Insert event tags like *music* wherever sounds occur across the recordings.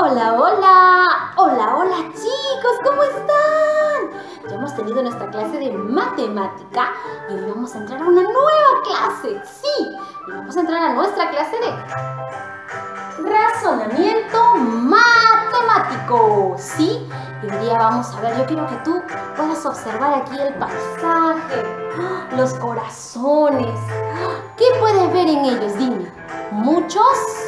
Hola, hola, hola, hola chicos, ¿cómo están? Ya hemos tenido nuestra clase de matemática y hoy vamos a entrar a una nueva clase, sí, y vamos a entrar a nuestra clase de razonamiento matemático, sí, y hoy día vamos a ver, yo quiero que tú puedas observar aquí el paisaje, los corazones, ¿qué puedes ver en ellos? Dime, ¿muchos?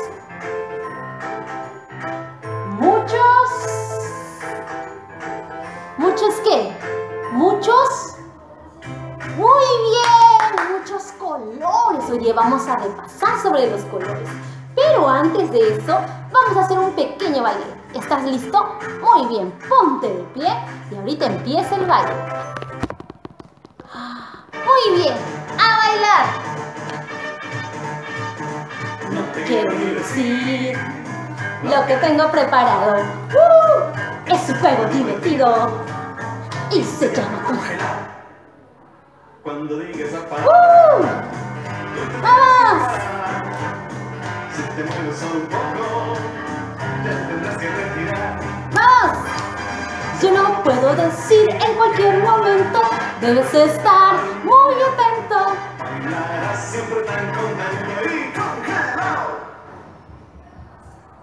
¿Muchos qué? ¿Muchos? Muy bien, muchos colores. Hoy día vamos a repasar sobre los colores. Pero antes de eso, vamos a hacer un pequeño baile. ¿Estás listo? Muy bien, ponte de pie y ahorita empieza el baile. Muy bien, a bailar. No te quiero decir lo que tengo preparado. ¡Uh! Es un juego divertido y se llama congelar. Cuando digas apagar, ¡Uh! ¡Vamos! si te mueves solo un poco, te tendrás que retirar. ¡Vamos! Yo no puedo decir en cualquier momento, debes estar muy atento. Bailarás siempre tan contento y congelado.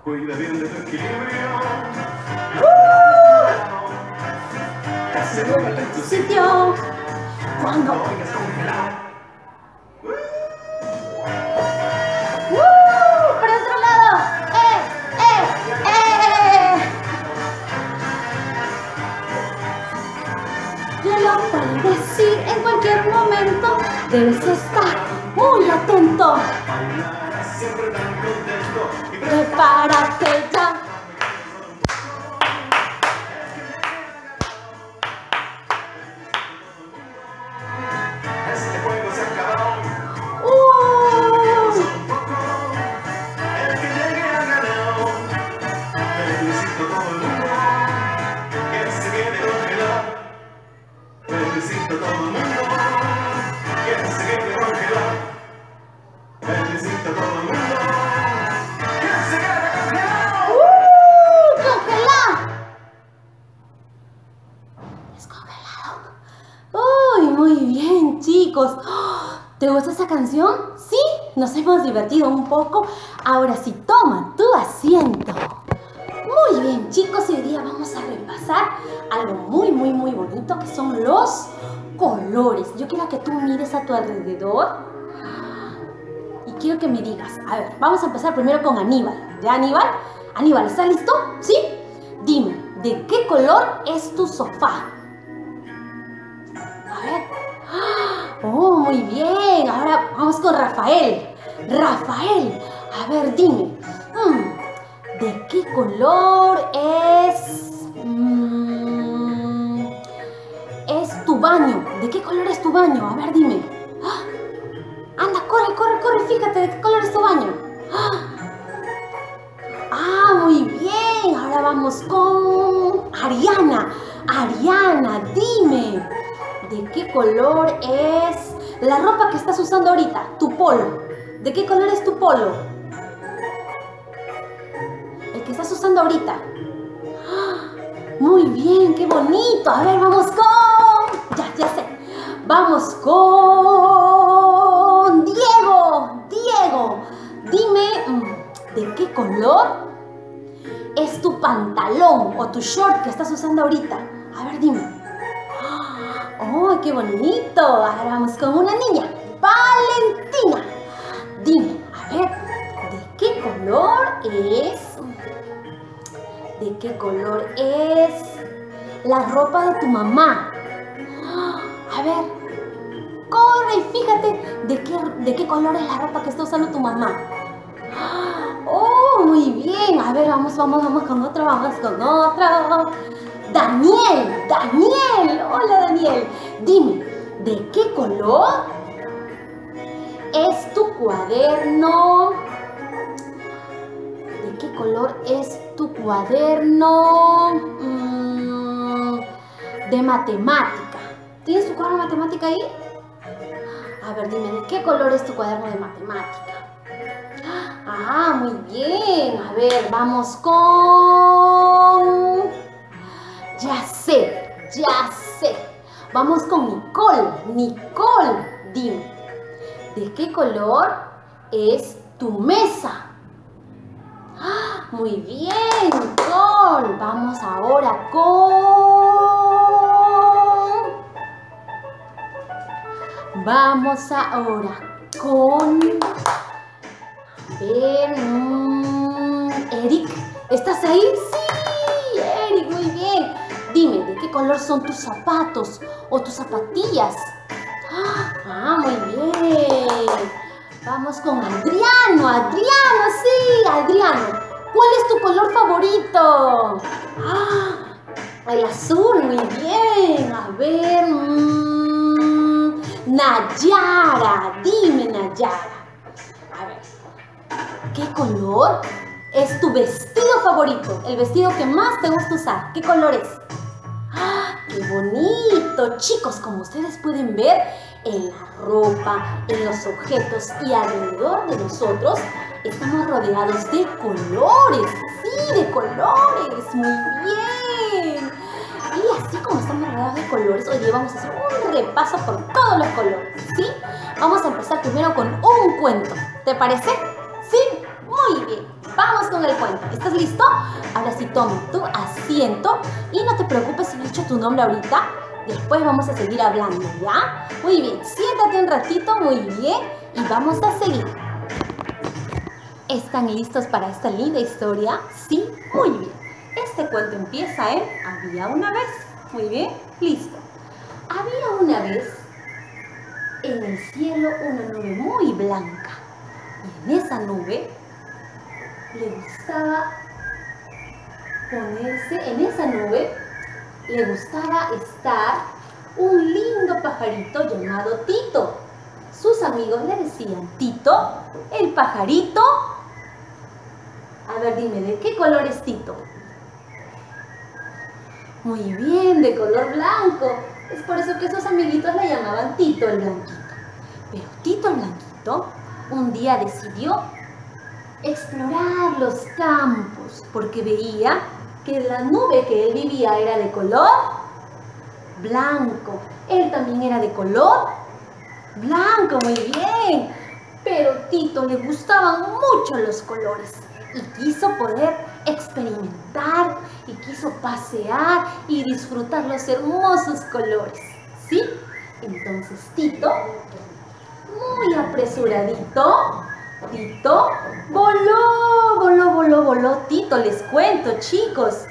Cuida bien de tu equilibrio. Casi vuelve en tu sitio. Cuando oigas congelado. ¡Uh! ¡Por otro lado! ¡Eh! ¡Eh! ¡Eh! Yo lo puedo decir en cualquier momento, debes estar muy atento. Bailarás siempre tan contento y Prepárate ya. Chicos. ¿Te gusta esa canción? ¿Sí? Nos hemos divertido un poco. Ahora sí, toma tu asiento. Muy bien, chicos. Hoy día vamos a repasar algo muy, muy, muy bonito que son los colores. Yo quiero que tú mires a tu alrededor quiero que me digas. A ver, vamos a empezar primero con Aníbal. ¿Ya, Aníbal? Aníbal, ¿estás listo? ¿Sí? Dime, ¿de qué color es tu sofá? A ver. Oh, muy bien. Ahora vamos con Rafael. Rafael, a ver, dime. mm, ¿De qué color es... mm, es tu baño? ¿De qué color es tu baño? A ver, dime. Fíjate de qué color es tu baño. ¡Ah! Ah, muy bien. Ahora vamos con Ariana. Ariana, dime. ¿De qué color es la ropa que estás usando ahorita? Tu polo. ¿De qué color es tu polo? El que estás usando ahorita. ¡Ah! Muy bien, qué bonito. A ver, vamos con... Ya, ya sé. Vamos con... color es tu pantalón o tu short que estás usando ahorita? A ver, dime. ¡Oh, qué bonito! Ahora vamos con una niña. Valentina. Dime, a ver, ¿de qué color es? ¿De qué color es la ropa de tu mamá? A ver, corre y fíjate de qué, de qué color es la ropa que está usando tu mamá. ¡Oh, muy bien! A ver, vamos, vamos, vamos con otro, vamos con otro. Daniel, Daniel, hola Daniel. Dime, ¿de qué color es tu cuaderno? ¿De qué color es tu cuaderno mm, de matemática? ¿Tienes tu cuaderno de matemática ahí? A ver, dime, ¿de qué color es tu cuaderno de matemática? Ah, muy bien. A ver, vamos con... Ya sé, ya sé. Vamos con Nicole. Nicole, dime, ¿de qué color es tu mesa? ¡Ah! Muy bien, Nicole. Vamos ahora con... Vamos ahora con... Eric, ¿estás ahí? Sí, Eric, muy bien. Dime, ¿de qué color son tus zapatos o tus zapatillas? Ah, muy bien. Vamos con Adriano, Adriano, sí, Adriano. ¿Cuál es tu color favorito? Ah, el azul, muy bien. A ver. mm, Nayara, dime Nayara. ¿Qué color es tu vestido favorito? El vestido que más te gusta usar. ¿Qué color es? ¡Ah, ¡Qué bonito! Chicos, como ustedes pueden ver, en la ropa, en los objetos y alrededor de nosotros, estamos rodeados de colores. Sí, de colores. Muy bien. Y así como estamos rodeados de colores, hoy vamos a hacer un repaso por todos los colores. ¿Sí? Vamos a empezar primero con un cuento. ¿Te parece? Vamos con el cuento. ¿Estás listo? Ahora sí, toma tu asiento y no te preocupes si no he dicho tu nombre ahorita. Después vamos a seguir hablando, ¿ya? Muy bien, siéntate un ratito, muy bien, y vamos a seguir. ¿Están listos para esta linda historia? Sí, muy bien. Este cuento empieza en Había una vez. Muy bien, listo. Había una vez en el cielo una nube muy blanca. Y en esa nube le gustaba ponerse, en esa nube le gustaba estar un lindo pajarito llamado Tito. Sus amigos le decían, Tito, el pajarito. A ver, dime, ¿de qué color es Tito? Muy bien, de color blanco. Es por eso que sus amiguitos le llamaban Tito el Blanquito. Pero Tito el Blanquito un día decidió explorar los campos porque veía que la nube que él vivía era de color blanco. Él también era de color blanco, muy bien. Pero Tito le gustaban mucho los colores y quiso poder experimentar y quiso pasear y disfrutar los hermosos colores. ¿Sí? Entonces Tito, muy apresuradito, Tito voló, voló, voló, voló. Tito, les cuento, chicos.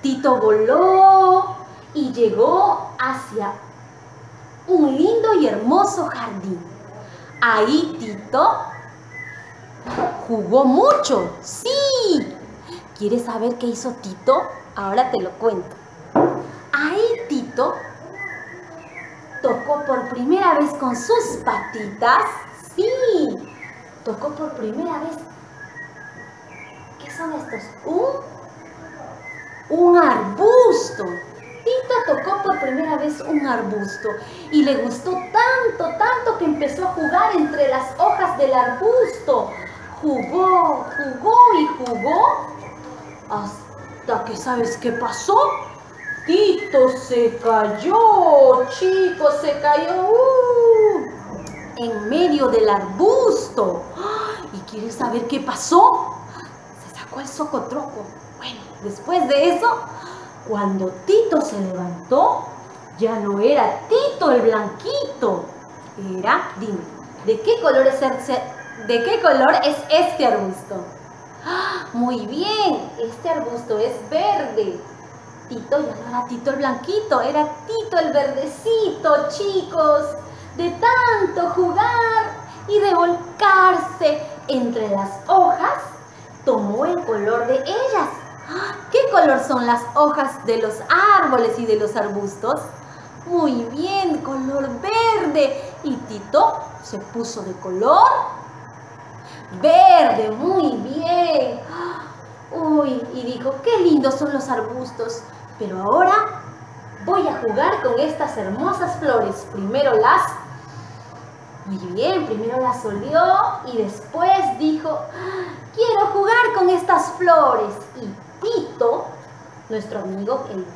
Tito voló y llegó hacia un lindo y hermoso jardín. Ahí Tito jugó mucho. Sí. ¿Quieres saber qué hizo Tito? Ahora te lo cuento. Ahí Tito tocó por primera vez con sus patitas. Sí tocó por primera vez. ¿Qué son estos? Un, un arbusto. Tito tocó por primera vez un arbusto y le gustó tanto, tanto que empezó a jugar entre las hojas del arbusto. Jugó, jugó y jugó hasta que sabes qué pasó. Tito se cayó, chicos, se cayó. ¡uh! En medio del arbusto. ¿Y quieres saber qué pasó? Se sacó el socotroco. Bueno, después de eso, cuando Tito se levantó, ya no era Tito el blanquito. Era, dime, ¿de qué color es, ese- de qué color es este arbusto? ¡Ah! Muy bien, este arbusto es verde. Tito ya no era Tito el blanquito, era Tito el verdecito, chicos. De tanto jugar y de volcarse entre las hojas, tomó el color de ellas. ¡Ah! ¿Qué color son las hojas de los árboles y de los arbustos? Muy bien, color verde. Y Tito se puso de color verde, muy bien. Uy, y dijo, qué lindos son los arbustos. Pero ahora voy a jugar con estas hermosas flores. Primero las Muy bien, primero la solió y después dijo, quiero jugar con estas flores. Y Tito, nuestro amigo, él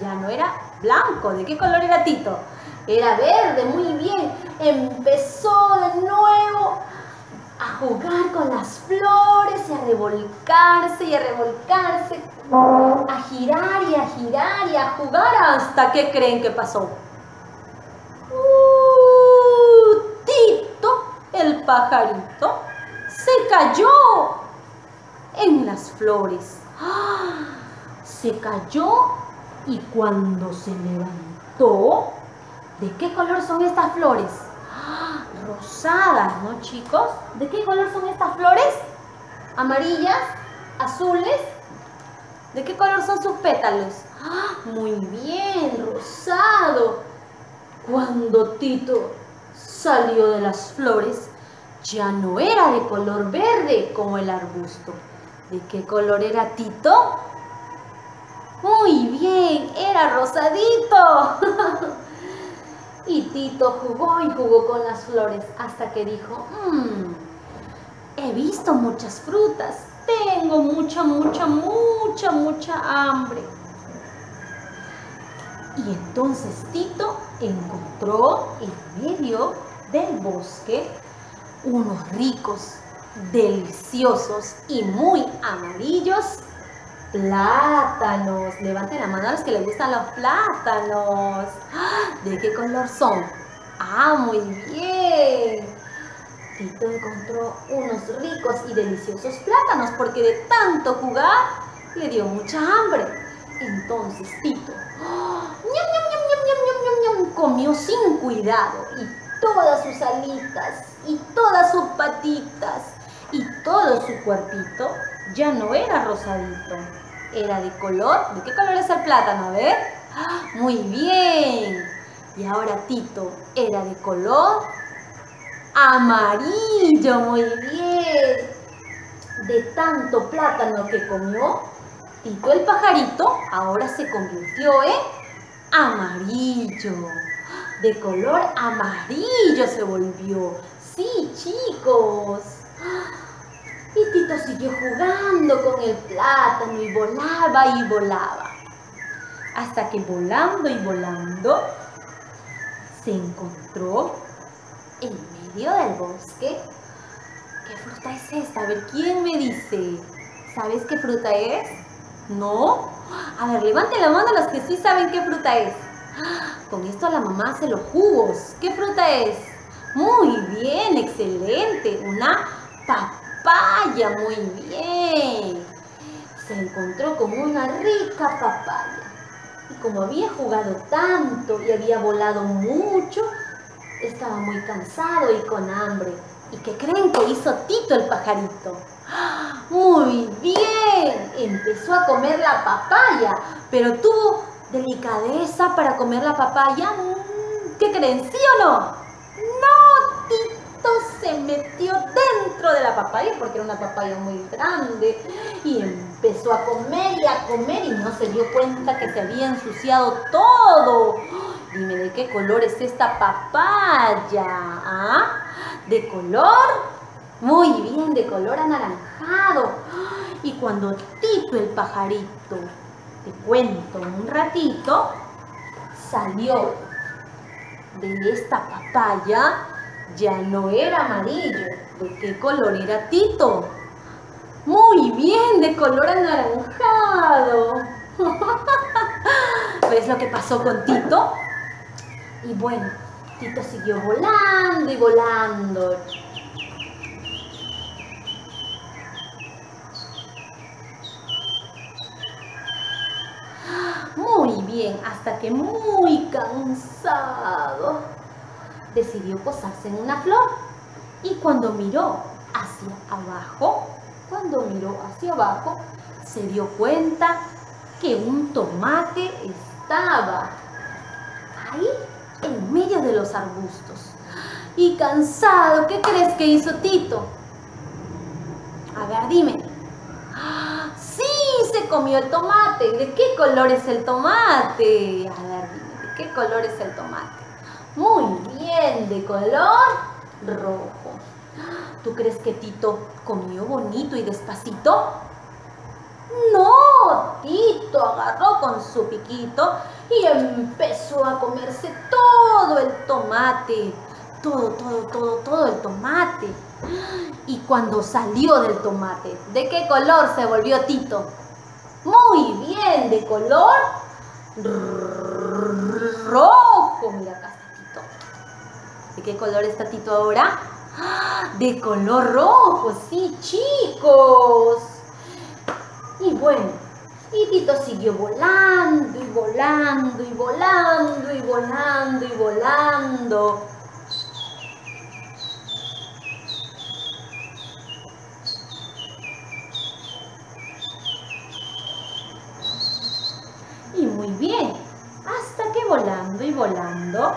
ya no era blanco. ¿De qué color era Tito? Era verde, muy bien. Empezó de nuevo a jugar con las flores y a revolcarse y a revolcarse, a girar y a girar y a jugar hasta que creen que pasó. Uh, Tito, pajarito, se cayó en las flores. ¡Ah! Se cayó y cuando se levantó, ¿de qué color son estas flores? ¡Ah! Rosadas, ¿no chicos? ¿De qué color son estas flores? ¿Amarillas? ¿Azules? ¿De qué color son sus pétalos? ¡Ah! Muy bien, rosado. Cuando Tito salió de las flores, ya no era de color verde como el arbusto. ¿De qué color era Tito? Muy bien, era rosadito. *laughs* y Tito jugó y jugó con las flores hasta que dijo, mmm, he visto muchas frutas, tengo mucha, mucha, mucha, mucha hambre. Y entonces Tito encontró en medio del bosque unos ricos, deliciosos y muy amarillos plátanos. Levanten la mano a los que les gustan los plátanos. ¿De qué color son? Ah, muy bien. Tito encontró unos ricos y deliciosos plátanos porque de tanto jugar le dio mucha hambre. Entonces Tito ñam, comió sin cuidado y todas sus alitas y todas sus patitas y todo su cuerpito ya no era rosadito, era de color. ¿De qué color es el plátano? A ver. ¡Ah! Muy bien. Y ahora Tito era de color amarillo. Muy bien. De tanto plátano que comió, Tito el pajarito ahora se convirtió en amarillo. De color amarillo se volvió. Sí, chicos. Y Tito siguió jugando con el plátano y volaba y volaba. Hasta que volando y volando se encontró en medio del bosque. ¿Qué fruta es esta? A ver, ¿quién me dice? ¿Sabes qué fruta es? ¿No? A ver, levanten la mano los que sí saben qué fruta es. Con esto la mamá hace los jugos. ¿Qué fruta es? Muy bien, excelente. Una papaya, muy bien. Se encontró con una rica papaya. Y como había jugado tanto y había volado mucho, estaba muy cansado y con hambre. ¿Y qué creen que hizo Tito el pajarito? Muy bien, empezó a comer la papaya, pero tuvo delicadeza para comer la papaya. Mm, ¿Qué creen? ¿Sí o no? Se metió dentro de la papaya porque era una papaya muy grande y empezó a comer y a comer y no se dio cuenta que se había ensuciado todo. Dime, ¿de qué color es esta papaya? ¿Ah? ¿De color? Muy bien, de color anaranjado. Y cuando Tito el pajarito, te cuento un ratito, salió de esta papaya, ya no era amarillo. ¿De qué color era Tito? Muy bien, de color anaranjado. *laughs* ¿Ves lo que pasó con Tito? Y bueno, Tito siguió volando y volando. Muy bien, hasta que muy cansado decidió posarse en una flor. Y cuando miró hacia abajo, cuando miró hacia abajo, se dio cuenta que un tomate estaba ahí en medio de los arbustos. Y cansado, ¿qué crees que hizo Tito? A ver, dime. Sí, se comió el tomate. ¿De qué color es el tomate? A ver, dime, ¿de qué color es el tomate? Muy bien, de color rojo. ¿Tú crees que Tito comió bonito y despacito? No, Tito agarró con su piquito y empezó a comerse todo el tomate. Todo, todo, todo, todo el tomate. Y cuando salió del tomate, ¿de qué color se volvió Tito? Muy bien, de color rojo. Mira, acá. ¿De qué color está Tito ahora? De color rojo, sí, chicos. Y bueno, y Tito siguió volando y volando y volando y volando y volando. Y muy bien, hasta que volando y volando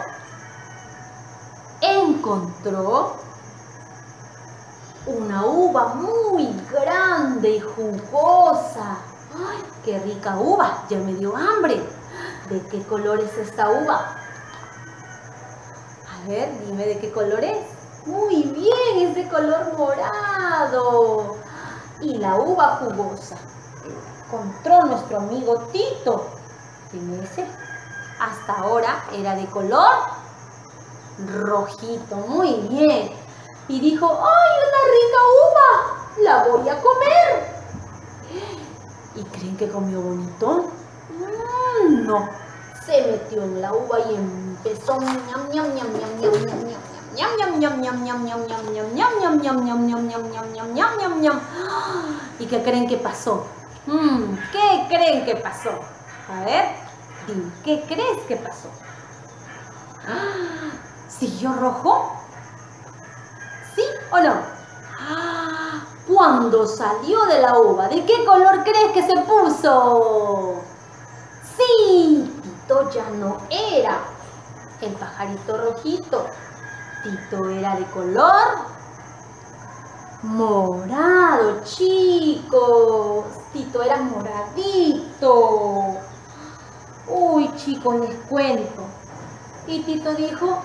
una uva muy grande y jugosa. ¡Ay, qué rica uva! Ya me dio hambre. ¿De qué color es esta uva? A ver, dime de qué color es. Muy bien, es de color morado. Y la uva jugosa. Encontró nuestro amigo Tito. Dime ese. Hasta ahora era de color rojito. Muy bien. Y dijo, ¡ay, una rica uva! La voy a comer. ¿Y creen que comió bonito? Mm, no. Se metió en la uva y empezó ñam ñam ñam ñam ñam ñam ñam ñam ñam ñam ¿Y qué creen que pasó? ¿Qué creen que pasó? A ver, ¿qué crees que pasó? ¿Siguió rojo? ¿Sí o no? Cuando salió de la uva, ¿de qué color crees que se puso? Sí, Tito ya no era el pajarito rojito. Tito era de color morado, chicos. Tito era moradito. Uy, chicos, les cuento. Y Tito dijo,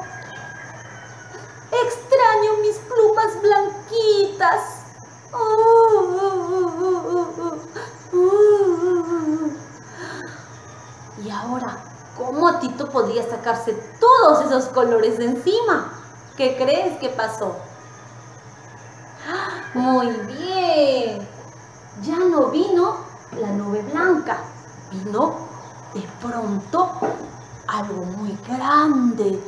mis plumas blanquitas. Y ahora, ¿cómo Tito podría sacarse todos esos colores de encima? ¿Qué crees que pasó? Muy bien. Ya no vino la nube blanca. Vino de pronto algo muy grande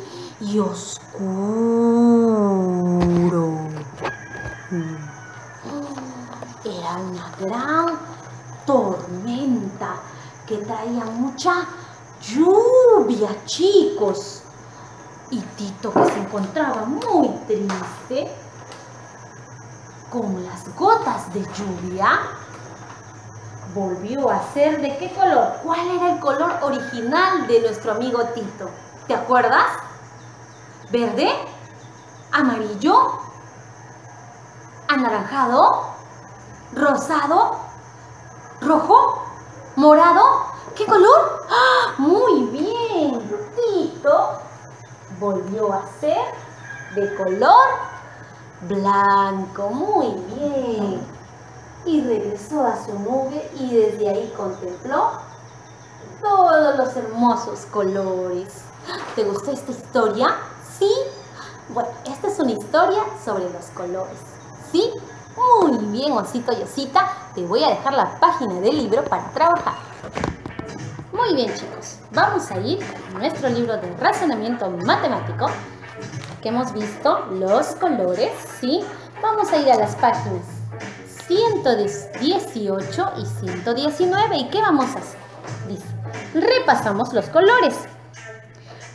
y oscuro. Era una gran tormenta que traía mucha lluvia, chicos. Y Tito, que se encontraba muy triste, con las gotas de lluvia, volvió a ser de qué color? ¿Cuál era el color original de nuestro amigo Tito? ¿Te acuerdas? ¿Verde? ¿Amarillo? ¿Anaranjado? ¿Rosado? ¿Rojo? ¿Morado? ¿Qué color? ¡Ah! Muy bien, Tito volvió a ser de color blanco. Muy bien. Y regresó a su nube y desde ahí contempló todos los hermosos colores. ¿Te gustó esta historia? ¿Sí? Bueno, esta es una historia sobre los colores. ¿Sí? Muy bien, osito y osita. Te voy a dejar la página del libro para trabajar. Muy bien, chicos. Vamos a ir a nuestro libro de razonamiento matemático que hemos visto los colores, ¿sí? Vamos a ir a las páginas 118 y 119. ¿Y qué vamos a hacer? Dice, repasamos los colores.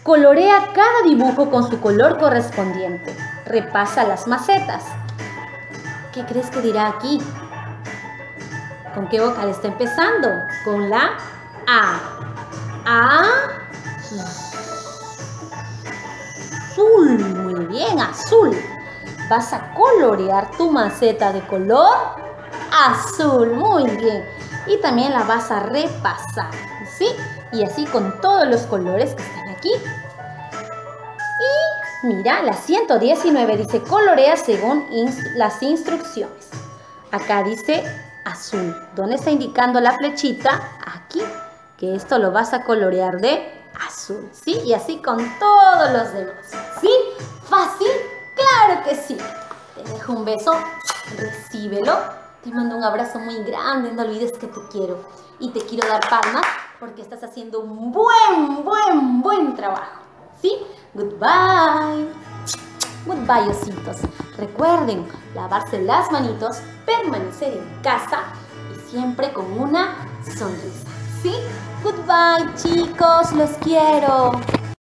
Colorea cada dibujo con su color correspondiente. Repasa las macetas. ¿Qué crees que dirá aquí? ¿Con qué vocal está empezando? Con la A. A. Azul. Muy bien, azul. Vas a colorear tu maceta de color azul. Muy bien. Y también la vas a repasar. ¿Sí? Y así con todos los colores que están aquí. Y Mira, la 119 dice colorea según las instrucciones. Acá dice azul. ¿Dónde está indicando la flechita? Aquí. Que esto lo vas a colorear de azul. ¿Sí? Y así con todos los demás. ¿Sí? ¿Fácil? Claro que sí. Te dejo un beso. Recíbelo. Te mando un abrazo muy grande. No olvides que te quiero. Y te quiero dar palmas porque estás haciendo un buen, buen, buen trabajo. ¿Sí? Goodbye. Goodbye, ositos. Recuerden lavarse las manitos, permanecer en casa y siempre con una sonrisa. ¿Sí? Goodbye, chicos. Los quiero.